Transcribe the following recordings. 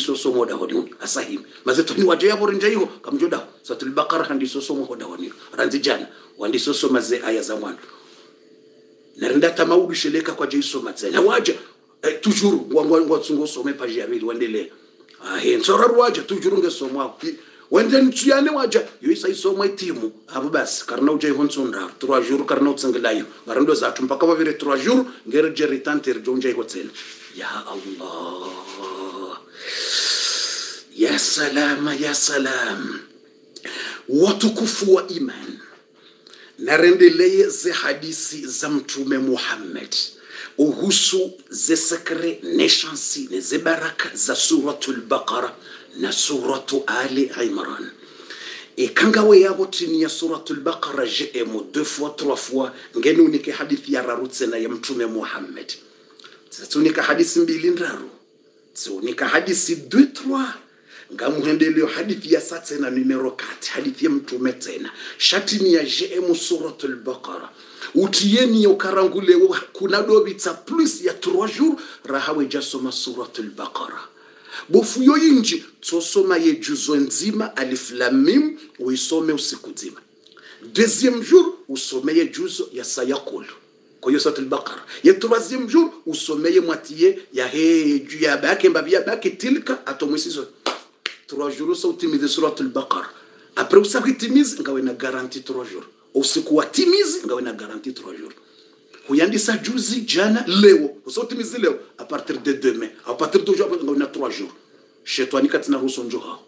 sosomo dawaniu asahim mazeto ni waje yabo rinja hiyo. Kamjoda satul baqara handi sosomo ho dawaniu ranzi jana wandi sosoma ze aya za mwana narinda tamaudu sheleka kwa jeiso matsena waja eh, tujuru. Wangwa ngwa tsungo some page ya bili wandele ah he nsora ruwaja toujours ngesomwa wende ntuyane waja yoisa isomwa itimu. Abo basi karna uje honsonda 3 jours karna utsangelayo ngarindo zatu mpaka bavire trois jours. Ngere jeritante rjonja ikotsena ya allah يا سلام يا سلام watukufu wa imani na rendelee ze hadisi za mtume Muhammad uhusu ze sekre neshansi ne ze baraka za suratul baqara na suratu ali imran ikangawe yabo tini ya suratul baqara jemo deux fois trois fois ngeni unike hadithi ya rarutse na ya mtume Muhammad tsiunika hadisi mbili ndaru tsiunika hadisi 2 3 ngamhendeleyo hadithi ya sa tsena mimerokati hadithi ya mtume tsena shatini ya jemu suratul baqara utiyeni ukarangule kuna dobitsa plus ya 3 jours rahawe jasoma suratul baqara bofu yo inji tsosoma ye juzo nzima aliflamim uisome usiku nzima. Deuxième jour usomeye juzo ya sayakulu. Kwahiyo suratul baqara ye troisième jour usomeye mwatiye ya he ya bake mbabia bake tilka atomwisizo trois jours usa utimize suratul baqara après usakitimize ngawe na garanti trois jours. Usiku watimize ngawe na garanti trois jours. Huyandisa juzi jana leo usautimize leo a partir de demain. A partir d'aujourd'hui ngawe na trois jours. Shetani katina ruso njo hao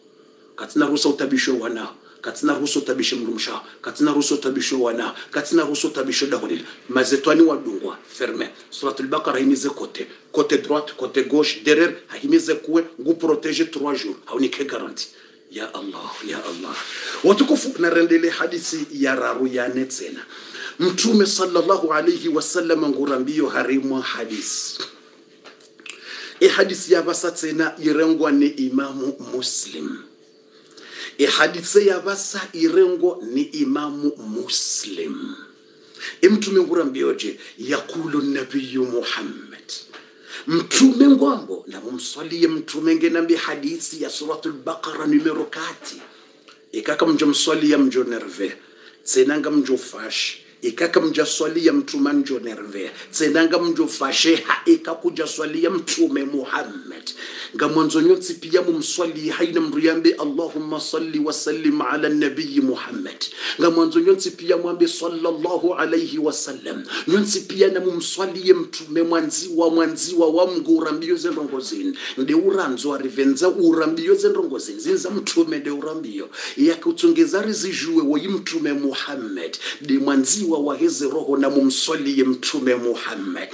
katina ruso utabisho wanao katina ruso tabishe mrumsha katina ruso tabisho wana katina ruso tabisho dahonil mazetwani wadungwa ferme suratul baqara himize kote kote droite kote gauche derrière himize kuwe ngu protéger 3 jours haunike garanti. Ya allah ya allah. Watukufu narendele hadithi ya raru ya netsena. Mtume sallallahu alayhi wasallam ngurambio harimwa hadisi. E hadisi yabasa tena irengwa ne imamu muslim e ya basa irengwa ni imamu muslim. Imtume ngurambioje yakulu nabiyu muhammad. Mtume ngwambo namumswalie mtume ngenambi hadithi ya suratul baqara numero kati ikaka mjo mswalia mjo nerve tsenanga mjo fashi ikaka mja ya mtume njo nerve. Tsenanga mjo fashe ha ikakuja swalia mtume muhammad. Nga mwanzo nyotsi pia mumswali haina mruyambe allahumma salli wa sallim ala nabiyi muhammad. Nga mwanzo nyotsi pia mwambe sallallahu alayhi wasallam nyotsi pia na mumswalie mtume mwanziwa mwanziwa wa mngu mbiyo zendongozini ndi uranzo arivenza urambio zendongozini zinza mtume ndi urambio yakutsongezari zijue woyi mtume muhammad. Ndi mwanziwa wa hizi roho na mumswalie mtume muhammad.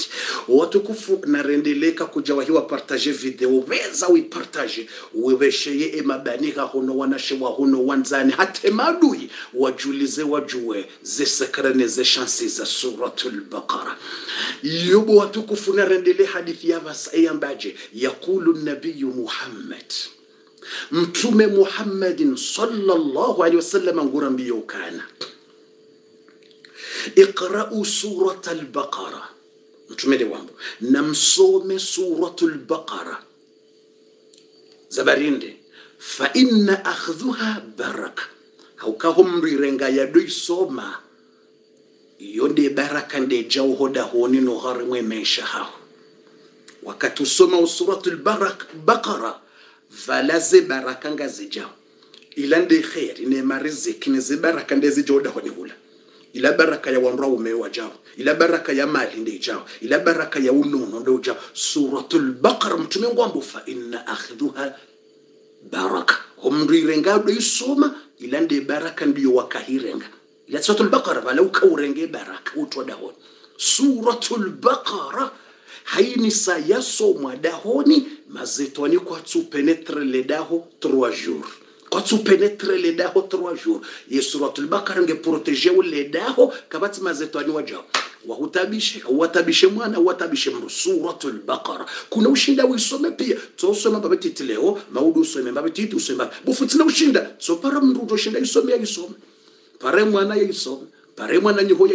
Watukufu narendeleka kuja wahiwa partage video. Weza uipartage. Wewesheye emabaniha hono wanashewa hono wanzani. Hate madui. Wajulize wajue. Zesekrene ze shansi za suratul baqara. Yubu watukufu narendele hadithi yavasayambaje yakulu nabiyu muhammad. Mtume muhammadin sallallahu alaihi wasallam ngurambiyo kana iqra'u surata albaqara mtumede wambo na msome suratu lbaqara zabarinde fa inna akhdhuha baraka. Haukahomrirenga yadoisoma iyo nde baraka nde jauhoda honi no harimwe mesha hao. Wakati usoma usuratu lbaqara valaze baraka nga zijao ila nde kheri nema riziki neze baraka nde honi hula ila baraka ya wanraume wajao ila baraka ya mali ndi jao. Ila baraka ya unono ndi jao suratul baqara mtume ngwambo fa inna akhdhuha baraka. Homrirenga do isoma ila ndi baraka ndiyo wakahirenga ila suratul baqara bala ukaurenge baraka utwa dahoni. Suratul baqara haini sayaso mwadahoni dahoni mazetwani le daho 3 jours tu pénètres les daho trois jours ye suratul bakara nge protege le daho kabati mazetwani wajao wahutabishe uwatabishe mwana uwatabishe mru suratul baqara kuna ushinda wisome pia. Tosoma maudu usome babetiti usome. Bufutsina ushinda. Tsopara mru isome pare mwana ya pare mwana nyiho ya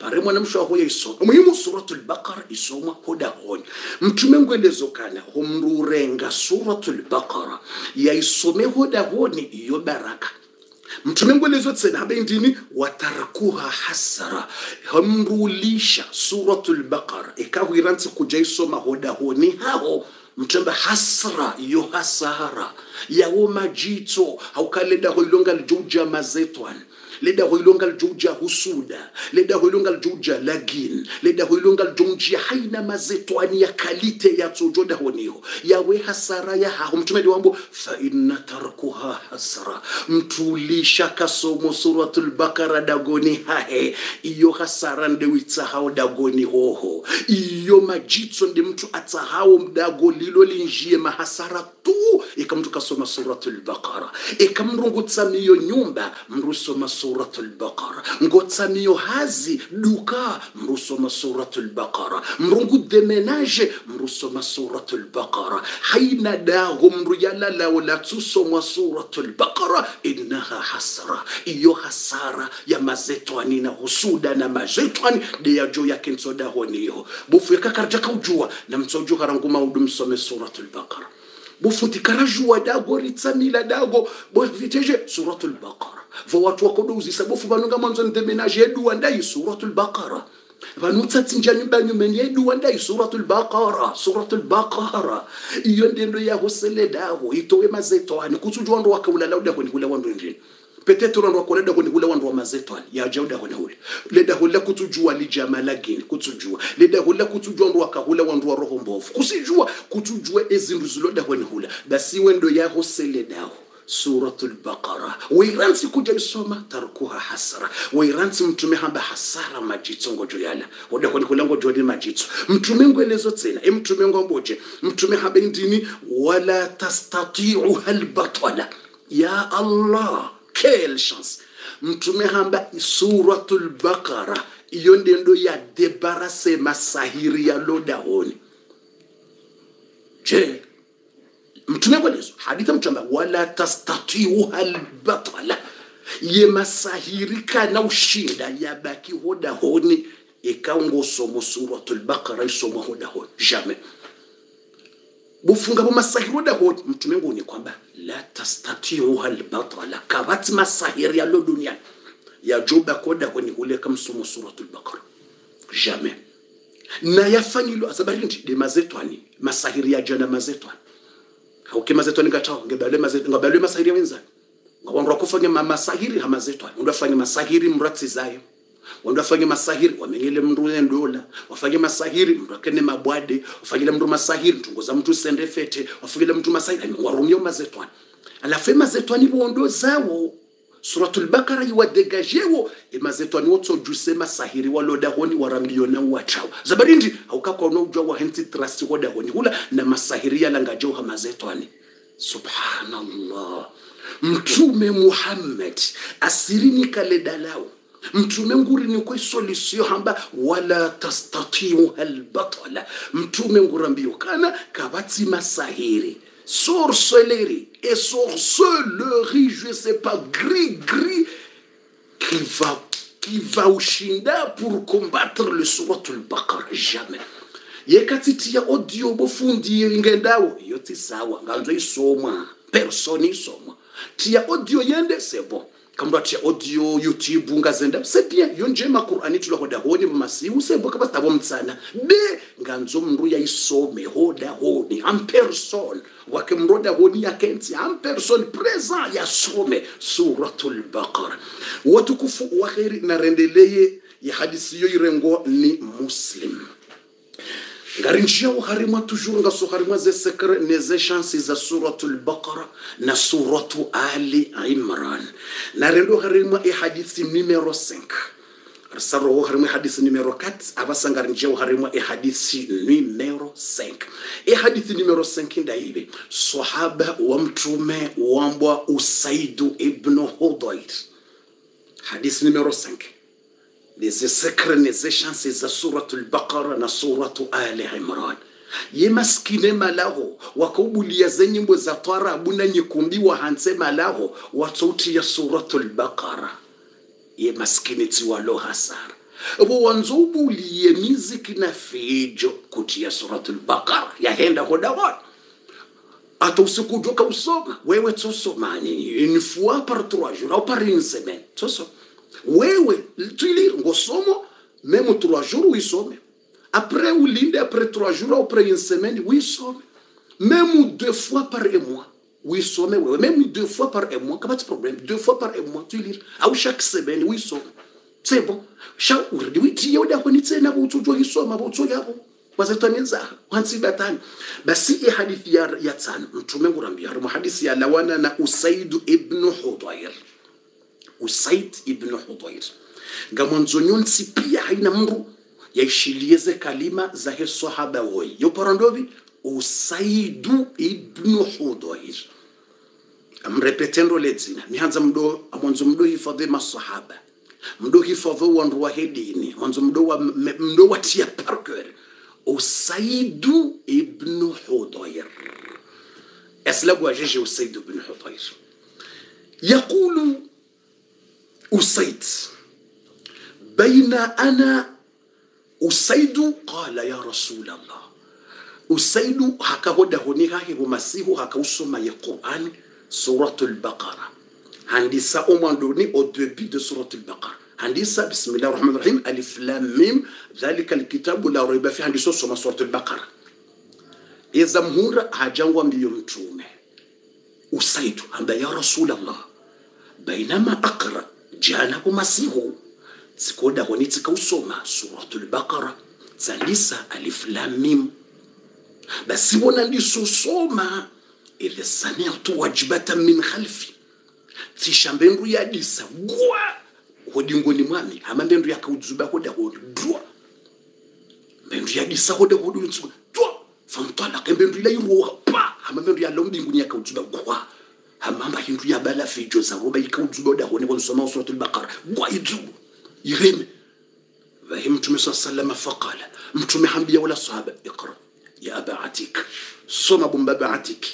pare mwana msho aho yaisoma muhimu suratul baqara isoma hoda honi mtume ngwelezo kana homrurenga suratul baqara. Yaisome hoda honi iyo baraka. Mtume ngwelezo tsena habe ndini? Watarakuha hasara. Hamrulisha suratul baqara. Kuja isoma hoda honi hao. Mtemba hasra yo hasara. Yawo majito haukaleda hoilonga ljuja mazetwan leda hoilonga jogja husuda. Leda hoilonga jogja lagin. Leda hoilonga ljuja haina mazetwani ya kalite ya tsojoda honiho yawe hasara ya haho mtume wambo fa inna tarkuha hasara. Mtulisha kasomo suratul bakara dagoni hahe iyo hasara ndewitsahao dagoni hoho iyo majitso ndi mtu atsahao mdago lilo linjie mahasara tu ika mtu kasoma suratul baqara ika mrungu tsamiyo nyumba mrusoma suratul baqara ngotsamiyo hazi duka mrusoma suratul baqara mrungu demenage mrusoma suratul baqara haina daho mru yalalao latusomwa suratul baqara innaha hasara iyo hasara ya mazetwani na husuda na mazetwani de yajo yake ntsodahoniho bufu yakakarja kaujua na mtsoju haranguma udu msome suratul baqara bufuti karajua dago ritsamila dago. Boviteje suratul baqara. Vo watu wakodozisa bofu vanonga mwanzo ntemenaje yedu ndai suratul baqara. Vanutsatinjani banyumeni yedu ndai suratul baqara suratul baqara. Iyo ndendo yahosele dago itowe mazetoani kutsujwa ndo wakaulala udahoni hula wandu njini peut-être ndo wakoleda kuni hula wandu wa mazetwani yajauda hona hule leda hula. Kutujua lijama lagini kutujua. Leda hula kutujua ndo wakahula wandu wa roho mbovu. Kusijua kutujua ezindu ziloda hona hula. Basi wendo yahosele Surat suratul baqara. Wairansi kuja isoma tarkuha hasara. Wairansi mtume hamba hasara majitso ngojo yala. Oda kwani kula ngojo ni majitso mtume ngwelezo tsena e mtume ngomboje mtume habe ndini wala tastati'u hal ya allah quelle chance. Mtume hamba suratul baqara. Iyo ndendo ya debarase masahiri ya lodahoni je mtume kwelezo haditha mtume wala tastatiuha albatala. Ye masahiri kana ushinda yabaki hodahoni ikaungosomo suratul baqara isomo hoda honi jamais bufunga hoda honi mtume ngoni kwamba la tastatiuha albatala kabati masahiri ya lo dunia ya joba koda honi hule kamsomo suratul baqara. Jamais. Na yafanyilo asabarindi de mazetwani. Masahiri ya jana mazetwani. Hauke mazetwani ngataho ngebale mazetwani ngabale masahiri wenza. Ngabonro kufanya masahiri ha mazetwani. Ndo afanye masahiri mratsi zayo wanda afanye masahiri wamenyele mndu endola wafanye masahiri mndu akene mabwade wafanyile mndu masahiri ntungoza mtu sende fete wafanyile mtu masahiri warumio mazetwani. Alafu emazetwani bondo zawo suratul bakara iwadegajewo emazetwani wotsojuse masahiri walodahoni waramiliona wachawo zabarindi haukakwauna ujwa wahenti trasti hodahoni hula na masahiri yalangajewo mazetwani. Subhanallah. Mtume muhammad asirini kaledalawo mtume ngurini kwe solution hamba wala tastatiu albatala mtume ngurambio kana kabatsi masahiri. Sorcellerie et sorcellerie je sais pas gris gris qui va qui va ushinda pour combattre le suratul baqara jamais. Yekatitia audio bofundi ingendawo iyo tisawa nganzo isomwa personi isomwa. Tia audio yende c'est bon kamba tia audio youtube ngazenda sepia bien yo njema qur'ani tulahoda honi masiu c'est bon kabasta bo mtsana. Be nganzo mndu yaisome hoda honi. En personne wake mroda honi person personne présent yasome suratul baqara. Watukufu wa khairi narendeleye ya hadisi yo irengo ni muslim ngarinjia harima toujours nga soharimwa ze sekre neze shansi za suratu baqara na suratu ali imran. Na rendo harima e hadithi numero 5 risaro wo i hadithi numero 4 abasanga rinjia uharimwa i hadithi numero 5 i hadithi numero 5 ndaibe sahaba wa mtume wambwa usaidu ibn hudayr. Hadithi numero 5 les les échanges za suratul baqara na suratu ali imran. Ye maskine malaho wakaubulia ze nyimbo za twarabu na nyikumbiwa hanse malaho watsauti ya suratul baqara ye maskini tiwalo hasara vo wanzobuliye miziki na fijo kutia suratul baqara yahenda hodawona ata usikujwa kausoma wewe tsosomani une par trois jours au par une semaine tsoso wewe tuilire ngosomo même trois jours uisome. Après ulinde après trois jours après une semaine uisome. Même deux fois par mois uisome wewe. Même deux fois par mois kama ti problème. Deux fois par mois tuilire au chaque semaine uisome. C'est bon. Shauri witiye udakoni tsena butujwa isoma butso yabo wazetwanenza wansi batani basi i hadithi ya, ya tsano mtume ngurambia muhadisi ya lawana na usaid ibn hudayr usaid ibn hudayr ngamwanzo nyonsi pia haina mru yaishilieze kalima za he sahaba woyi yoparandovi usaidu ibn hudayr amrepetendo ledzina mihanza mdo amwanzo mdo hifadhi masahaba mdo hifadhi wandu wa hedini mwanzo mdo wa mdo watia parker usaidu ibn hudayr اسلب وجيجي أسيد بن حضير يقول أسيد بين أنا أسيد قال يا رسول الله. أسيد هكهود هنيها هو مسيح هكوسو ما يقرأن سورة البقرة. عندي سا أماندوني أو دبي دو سورة البقرة. عندي سا بسم الله الرحمن الرحيم ألف لام ميم. ذلك الكتاب لا ريب فيه. عندي سو سما سورة البقرة. إذا مهور هجوا ميونتونه أسيد عند يا رسول الله. بينما أقرأ jaanapo masihu zikoda kwani tsikausoma suratul bakara tsalisa alif lam mim. Basibona ndisosoma idha sami'tu wajbatan min khalfi. Tsishambe ndu yadisa gwa. Hodingoni mwami amambe ndu yakaudzuba hoda hodudwa mbendu yadisa hoda hodunzwa twa famtwala kembe ndu ilairoha pa. Amambe ndu yalo mbinguni yakaudzuba gwa. hamamba hindu yabala fijo za roba ikauzuba hoda honi wonsoma suratul baqara gwa izubu يغيم فهي متومي صلى الله عليه وسلم فقال متومي حنبيا ولا صحابة اقرأ يا أبا عتيك صوم أبو بابا عتيك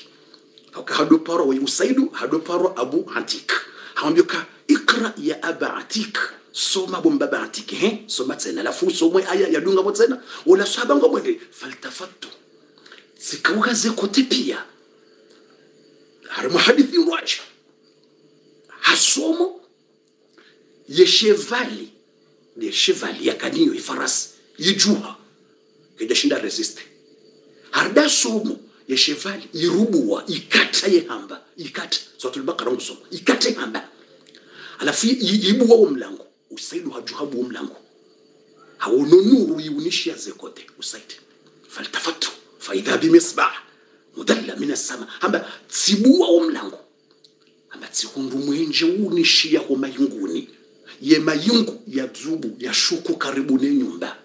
أو كهدو بارو ويسيدو هدو بارو أبو عتيك هم يوكا اقرأ يا أبا عتيك صوم أبو بابا عتيك هي صوم تسنا لا فو صوم آية يا دونغا بتسنا ولا صحابة ngomwe فالتفتوا zikauka zekote pia hari hadithi lwaki hasomo. Ye chevali de chevali yakaniyo ifarasi yijuha kedashinda resiste. Harda somo ye chevali irubuwa ikata ye hamba ikata suratul baqara ngusoma ikata ye hamba. Alafu yibuwa wo mlango. Usaidu hajuhabu wo mlango. Hawono nuru yiunishia zekote. Usaid faltafatu. Faidha bimisbah mudalla mina sama. Hamba tsibuwa wo mlango hamba tsikundu mwenje unishia ho mayunguni. Ye mayungu ya dzubu ya shuku karibu ne nyumba.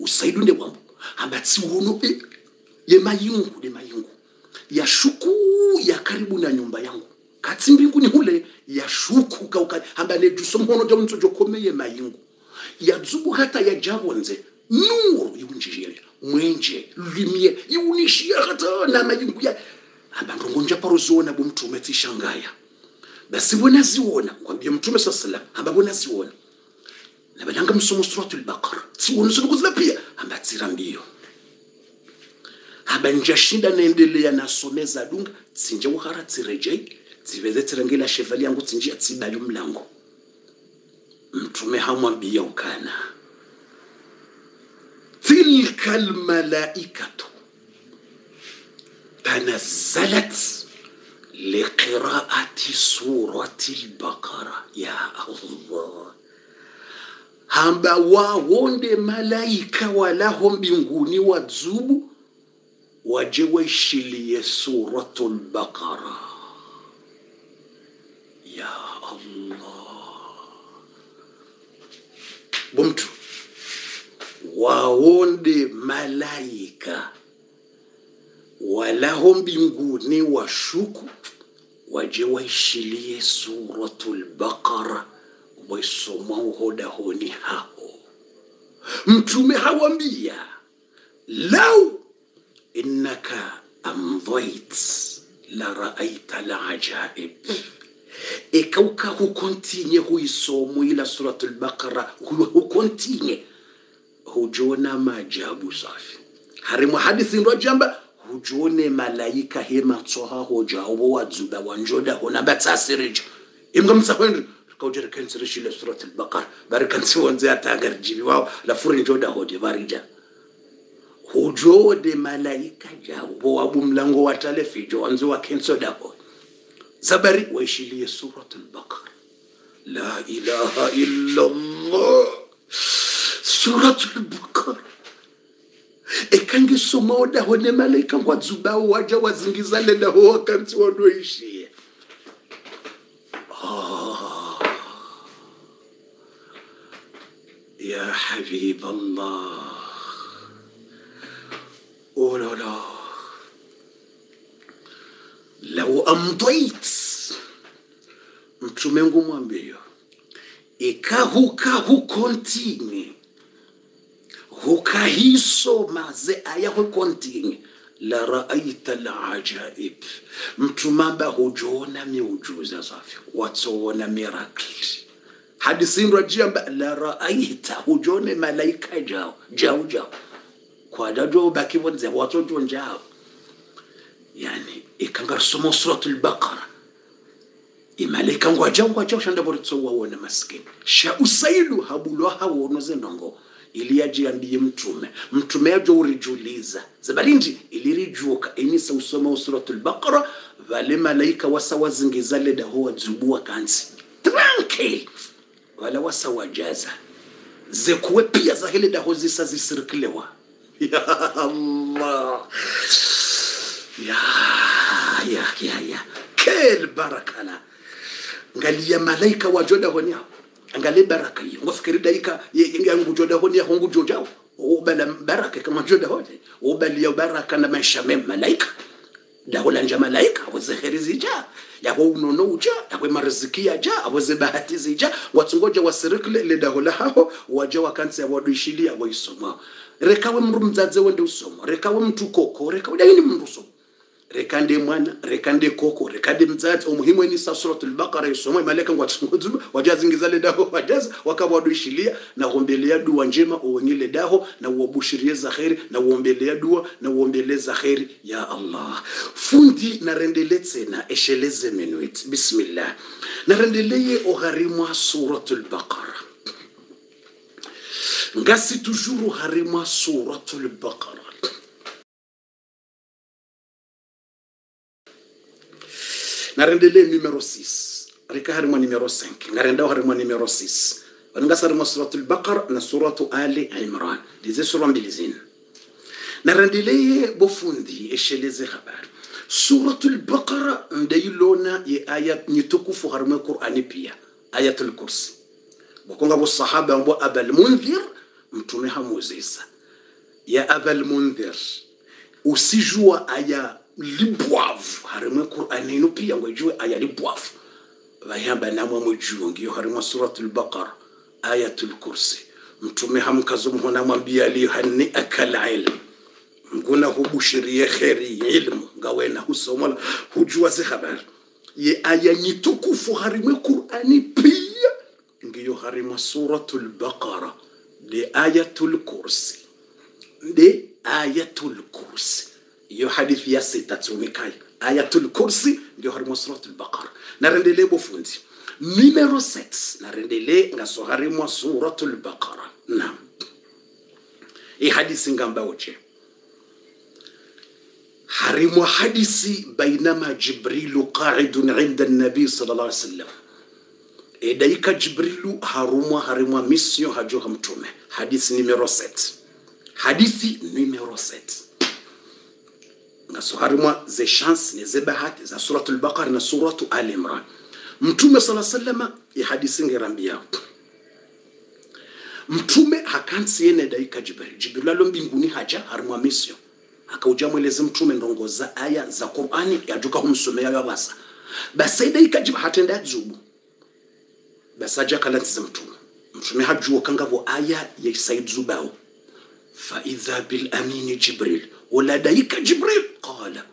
Usaidu ne wambu. Hamba tsiwono e, ye mayungu ne mayungu. Ya shuku ya karibu na nyumba yangu. Katsi mbinguni hule ya shuku kauka hamba ne juso mhono ja mtso jokome ye mayungu. Ya dzubu hata ya javonze nuru yunjije mwenje lumiere yunishia hata na mayungu ya hamba ndongonja paro ziona bumtume tishangaya. Basi bona ziwona kwambia mtume saa salam amba bona ziwona nabalanga msomo suratul baqara ziwona kuzila pia amba tsira mbio amba njashinda naendelea nasomeza dunga tsinje wakara tsirejei tsiveze tsirengela shevali yangu tsinjia tsibayo mlango. Mtume hamwambia ukana كالملائكة. تنزلت لقراءة سورة البقرة. يا الله. هم واون دي ملائكة ولهم بنغوني وزوب وجويش لي سورة البقرة. يا الله. بمتو. Wawonde malaika. Walaho mbinguni washuku waje waishilie suratul baqara. Waisoma uhodahoni hao. Mtume hawambia lau innaka amdhait la raaita lajaib ekauka hukontinye huisomo ila suratul baqara hukontinye hujona maajabu safi. Harimwa hadithi ndo jamba hujone malaika hema tsoha hoja obo wadzuba wanjoda hona batsasirija imga mtsahwendu kaujere surat al-bakar bari kansi wonze atagar jibi wao la furi njoda hoje barija. Hujode malaika jao bo wabu mlango wa talefijo wanze wa kenso dako zabari waishilie suratul baqara la ilaha illa allah churotsulibuko ekangisoma odaho nemaleka ngwadzubawo waja wazingiza ledaho wakanti wanoishiye ah. oh. ya habib allah ololo lau amdait mtume ngumwambiyo ikahukahu continue hukahisoma ze aya hukontine la raaita lajaib mtumamba hujona miujuza safi watsoona mirakli. Hadisindwa la raaita hujone malaika jao jao jao. Bakibonze watoto njao. Yani ikangarsoma suratul baqara. Imalaika ushanda boritso wawona maskini. Sha usaidu habulwa hawono zendongo iliyajiambie mtume. Mtume yajo urijuliza. Zabalindi ilirijuka. Inisa usoma suratul baqara vale malaika wasa wazingizale daho wadzubua kansi. Tranquil wala wasawajaza zekuwe pia za hele daho zisa zisirikilewa ya allah! Ya ya ya ya. Kel barakala ngalia malaika wajoda honya angale baraka hiyo ngofikiri daika yangu joda honya hongu joda ubala baraka kama joda honya ubali ya baraka na maisha mema. Malaika. Dahola nja malaika awoze heri zija. Yawo unono uja yawe mariziki yaja awoze bahati zija. Wa wasirikile le dahola haho waja wakansi wa waisoma rekawe mru mzadze wende usoma rekawe mtu koko rekawe daini mru usoma rekande mwana rekande koko rekande mzazi. Umuhimu ni suratul baqara isomwe malaika ngwatsungudzuma wajazingiza le daho wajaza wakawadishilia na uombelea dua njema uwenyele daho na uobushirie za kheri na uombelea dua na uombele za kheri ya allah. Fundi narendele tsena esheleze menuit bismillah. Narendeleye ogharimwa suratul baqara. Ngasi tujuru harimwa suratul baqara narendele numero 6 rika harimwa numero 5 narenda harimwa numero 6 waningasa harimwa suratul baqara na suratu ali imran dize sura mbili zina narendeleye bofundi esheleze habari suratul baqara ndailona ye ayat nyitukufu harimwa qur'ani pia ayatul kursi bokonga bo sahaba mbo abal mundhir mtume hamuzisa ya abal mundhir usijua aya libwavu harimwe qur'ani ino pia ngo ijue aya libwavu vayamba namwe mujue ngiyo harimwe suratul baqara ayatul kursi. Mtume hamkazo mhona mwambia li hanni akal ilm. Nguna hubushirie kheri ilmu ngawena husomola hujua zi habari. Ye aya nyitukufu harimwe qur'ani pia. Ngiyo harimwe suratul baqara de ayatul kursi. De ayatul kursi iyo hadithi ya sita tumikayo ayatul kursi ndio harimo suratul baqara. Narendele bofundi. Numero 7 narendele ngaso harimo suratul baqara. Na i hadisi ngamba uche harimo hadisi bainama jibrilu qa'idun inda an-nabi sallallahu alaihi wasallam. Edaika jibrilu harumwa harimwa mission hajo mtume. Hadisi numero 7 hadithi numero 7 nazo harimo ze chance ni ze bahati za suratu al-Baqara na suratu al imran. Mtume sala sallama ihadisi ngerambia. Mtume hakansi yene daika jibril. Jibril alo mbinguni haja harimo Haka akauja mweleze mtume ndongoza aya za qurani ya juka humsume ya humsomea Basa ya daika jibril hatenda jubu basi aja kalantiza mtume. Mtume hajuwa kangavu aya ya yaisaidzubao faidha bil amini jibril ولديك جبريل قال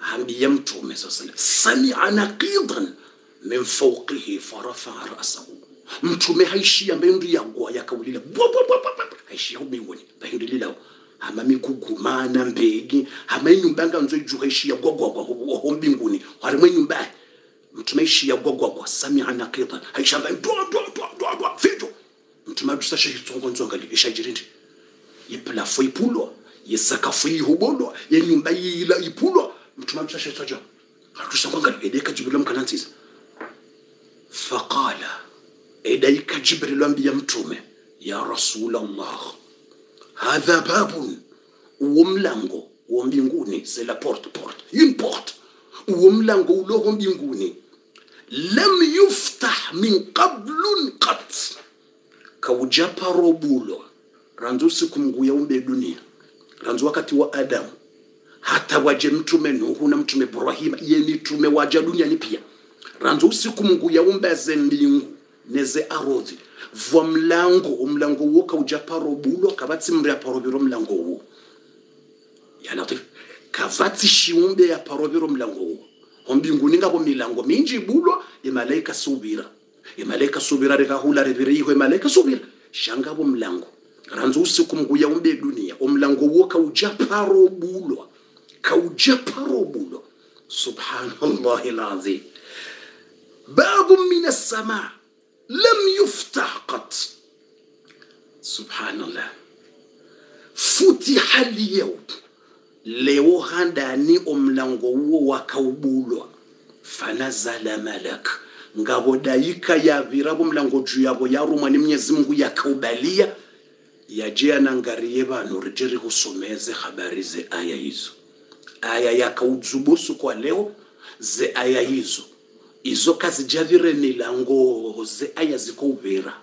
عم يمتو سمع نقيضا min fawqihi farafaa rasahu mtume haishia mbendu yagwa yakaulila bwa bwa bwa bwa bwa. haishia ubinguni bahindi lilao hama mikugumana mbegi hama inyumbanga nzo iju haishia gwagwagwa ho mbinguni harimwe nyumba mtume haishia gwagwagwa sami'ana qitan haishia mba dwa dwa dwa dwa dwa fijo mtume adusa shehi tsongo nzonga libisha jirindi yiplafo ipulwa yesakafu yihubolwa yenyumba yipulwa ipulwa mtume adusa shehi tsaja adusa kwanga edeka jibril mkanantsiza faqala edaika jibril ambiya mtume ya rasul allah hadha babun uwo mlango wo mbinguni c'est la porte porte une porte uwo mlango uloho mbinguni. Lam yuftah min qablun qat. Kaujaparobulo ranzusikumguya siku umbe dunia ranzo wakati wa adamu hata waje mtume nuhu na mtume ibrahima ye mitume waja duniani pia. Ranzo usiku mungu yaumbeze mbingu neze arodhi vwa mlango umlango wo kaujaparobulo kavatsi mri aparoviro mlango wo ya latif kavatsi shiumbe ya paroviro mlango wo hombinguni ngavo milango minji bulwa imalaika subira. Imalaika subira rikahula riviriho imalaika subira. Shangavo mlango ranza usiku mguya umbe dunia. Omlango wo paro bulwa. Subhanallah lazim babu min assamaa lam yuftah qat subhanallah futiha liyau leo handani omlango uwo wakaubulwa fanazala malak. Ngabo daika ya virabo mlango juu yabo yarumwa ni mwenyezi mungu yakaubalia yaje anangariye vanhu rijeri husomeze habari ze aya hizo aya yakaudzubusu kwa leo ze aya hizo izo kazijavire milango ze aya zikouvira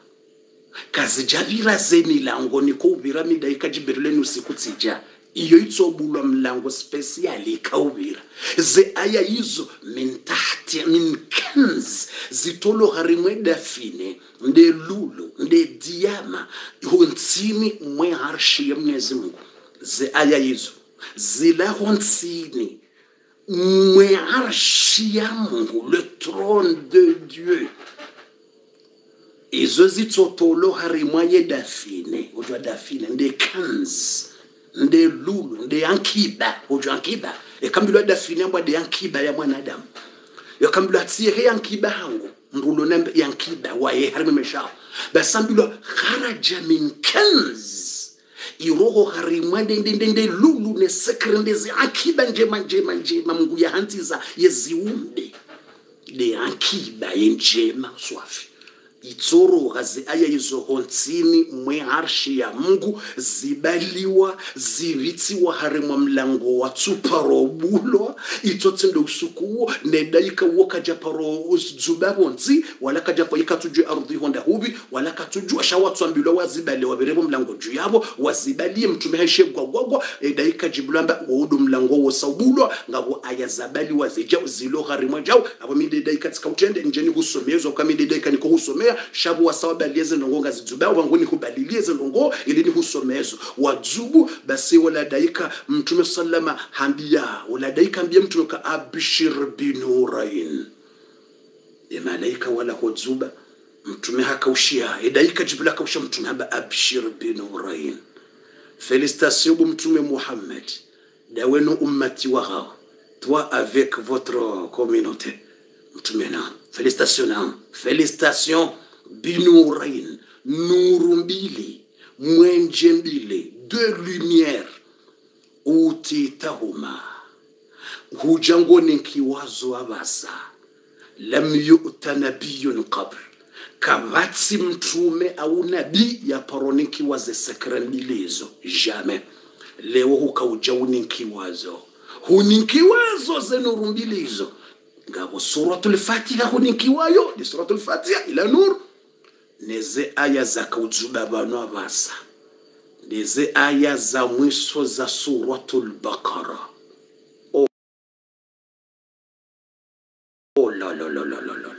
kazijavira ze milango nikouvira mida ikajibirileni usiku tsija iyo itsobulwa mlango spesiali ikauvira ze aya hizo min tahti min zitoloha rimwe dafine nde lulu nde diama hontsini mwe harshi ya mwenyezi mungu. Ze aya hizo zilaho ntsini mwe harshi ya mungu le trône de dieu. Izo zitsotoloha rimwa ye dafine ujwa dafine nde kanz nde lulu nde yankiba ujwa yankiba. Ekambilwa dafine ambwa de yankiba ya mwanadamu. Yakambilwa tsiyehe yankiba hangu ndulo na yankiba waye harimwe meshao basambilwa kharaja min kanz iroho harimwa ndendendende lulu nesekre ndezi akiba njema njema njema. Mungu yahantiza yeziumbe de akiba yenjema swafi itsoroha ze aya izo hontsini mwe arshi ya mungu zibaliwa zivitsiwa harimwa mlango wa tsuparobulwa itsotsi ndo usukuwo nedaika wo kaja paro dzubavonzi wala kajapo ikatujwe ardhi honda hubi wala katujwa shawatswambilwa wazibaliwa berebo mlango juu yavo wazibalie mtume haishe gwagwagwa edaika jibulamba woudu mlango wo saubulwa ngavo aya zabaliwa zijau zilo harimwa jau. Avo midedaika tsikauchende njeni husomezwa kwa midedaika niko husomea shabu wasawabalie zendongo ngazidzubawo yeze hubalilie ili ilini husomezo wadzubu basi waladaika mtume salama hambia. Waladaika ambia mtume ka abishir binurain emalaika wala hodzuba mtume hakaushia. Edaika jibril akausha mtume haba abshir binurain félicitation bu mtume muhammad dawenu ummati wagao toi avec votre communauté. Mtume na félicitations na félicitation binurain nuru mbili mwenje mbili de lumiere utitahuma hujangoni kiwazo abasa lam yu'ta nabiyun qabl kavatsi mtume au nabii yaparoni kiwaze sekre mbilizo jamais. Leo hukauja uninkiwazo huninkiwazo zenuru mbilizo ngabo suratul fatiha huninkiwayo ni suratul fatiha ila nur neze aya zakaujuba banu abasa. Neze aya za mwisho za suratul baqara oh. oh la la la la la la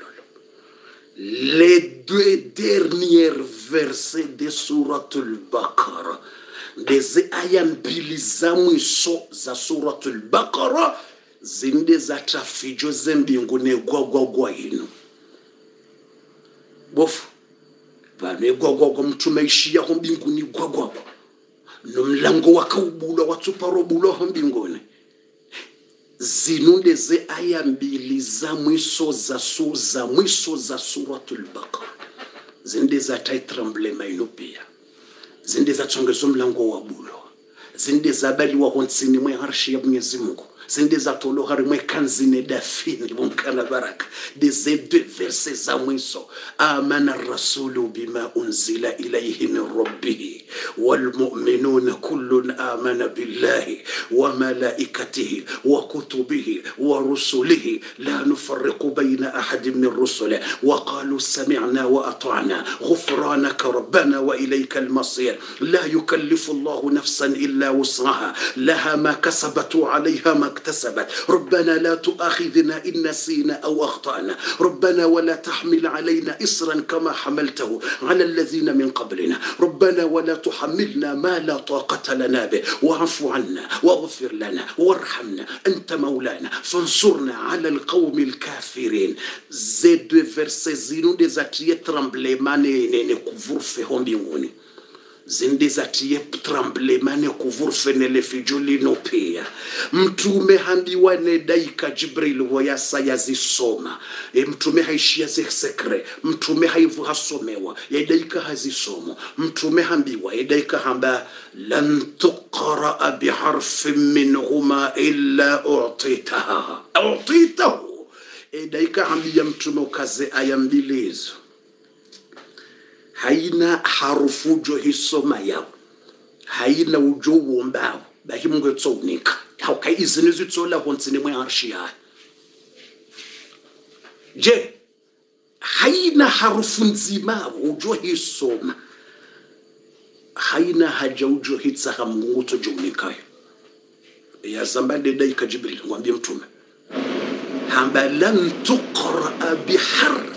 les deux derniers versets de suratul baqara ndeze aya mbili za mwisho za suratul baqara zinde za trafijo zembingu vane gwagwagwa mtume ho mbinguni gwagwagwa nomlango wakaubulwa watsuparobulwaho mbinguni zinunde ze aya mbili za mwiso za su za mwiso za suratul baqara. Zinde za taitremblema ino pia. Zinde za tsongezo mlango wa bulo. Zinde za bali wa honsini mwe harshi ya mwenyezi mungu zinde za tolo hari mwe kanzine dafini bunkana baraka. De ze deux versets za mwiso. Amana rasulu bima unzila ilayhi min rabbihi. والمؤمنون كل آمن بالله وملائكته وكتبه ورسله لا نفرق بين أحد من رسله وقالوا سمعنا وأطعنا غفرانك ربنا وإليك المصير لا يكلف الله نفسا إلا وسعها لها ما كسبت وعليها ما اكتسبت. ربنا لا تؤاخذنا إن نسينا أو أخطأنا. ربنا ولا تحمل علينا إصرا كما حملته على الذين من قبلنا. ربنا ولا تحملنا ما لا طاقة لنا به. واعف عنا واغفر لنا وارحمنا. أنت مولانا. فانصرنا على القوم الكافرين. زد verse zinondezatie tremblement ne ne kuvurfeho mbinguni zindezatie tremblement ne kuvurfenele fijulino pia mtume hambiwa ne daika jibril woyasa yazisoma e mtume haishia zesekre mtume haivu hasomewa. Yedaika hazisomo. Mtume hambiwa. Yedaika hamba lan tuqraa biharfin minhuma illa utitaha. Utitahu. Edaika hambia mtume ukaze aya mbili hizo haina harufu jo hisoma yao haina ujo uombao bahi mungu yetsounika hauka izini zitsola hontsini mwe arshi yayo je haina harufu nzima ujo hisoma? Haina haja ujo hitsaha mungu to jounikayo yazamba dedaika jibril ngwambie mtume. Hamba lan tuqra biharfin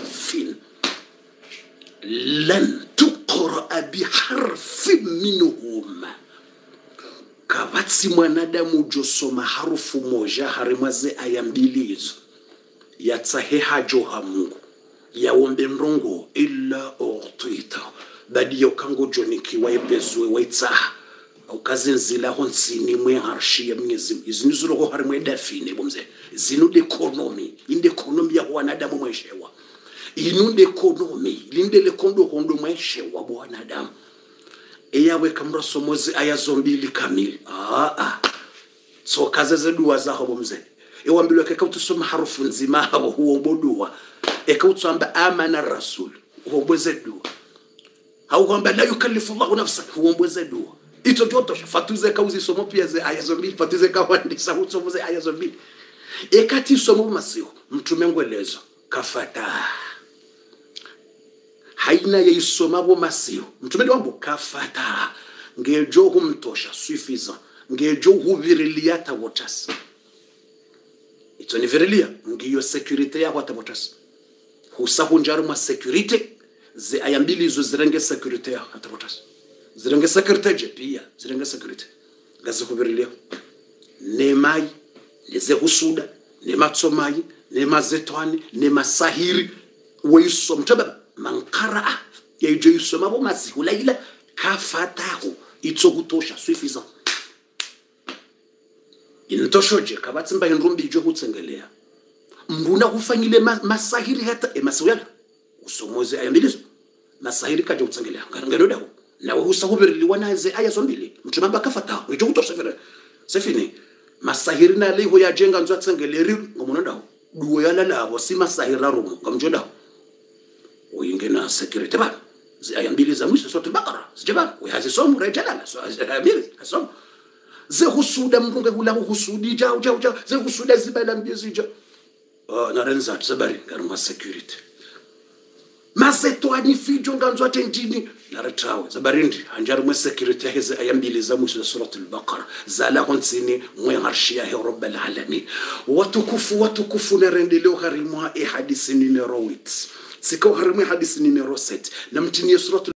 lan tuqraa biharfin minhum kavatsi mwanadamu ujosoma harufu moja harimaze aya mbili hizo. Yatsahe hajo ha mungu. Yaombe mrongo illa utita. Badiyo kango jonikiwa ebezwe waitsaha ukazinzilaho nsini mwe arshi ya mwenyezi izi nizuloho harimwe dafine bomze zinude ekonomi inde ekonomi ya wanadamu mweshewa inude ekonomi linde lekondo maisha wa bwanadamu eyawe kamra somozi aya zombili kamili ah ah. So kazeze dua zaho bomze ewambilwe keka utusoma harufu nzima habo huo bodua eka utsamba amana rasul. Huo bweze dua au kwamba la yukallifu Allahu nafsa. Huo bweze dua ito jotosha fatuze kauzi somo pia ze aya zombili fatuze kawandisa usomo ze aya zombili ekati somo masiho mtume ngwelezo. Kafata haina ya isomabo masiho. Mtume ndiwambo kafata. Ngejo humtosha swifiza ngejo huvirilia tawotas ito ni virilia. Ngiyo security yako Husa husahunjaru ma security ze aya mbili zirenge security yako atawotasa zirenge security je pia zirenge security ngazikuvirilia nemai nezehusuda nematsomai nemazetwani nemasahiri weiso. Mtababa manqaraa yaijo isomabo masihu laila kafatahu itsokutosha suifiza intoshoje kabatsimba inrumbijo hutsengelea mbuna hufanyile ma- masahiri hata emasiyala usomoze ayambilizo masahiri kaja kutsengelea ngarodaho nawe usahubiriliwa naze aya zombili mtumamba kafatahu ijo kutosha fere sefini masahiri naliho yajenga nzwa tsengeleri ngomunondaho duwo yalalabo si masahiri arumo ngamjondaho uyinge na security bar aya mbili za mwisho sote bakara sijaba uyazisoma urejelala so amiri ze husuda mrunge hula husudi ja ja ja ze husuda zibala mbizi mbizija na renza tsabari ngaruma security. Mazetwani fijo nganzwa tendini zabari zabarindi hanjari mwe security heze aya mbili za mwisho za suratul baqara zala honsini mwe harshi ya rabbal alamin watukufu watukufu narendeleo harimwa e hadisi sikao harimwe hadisi ni 7 na mtinie suratul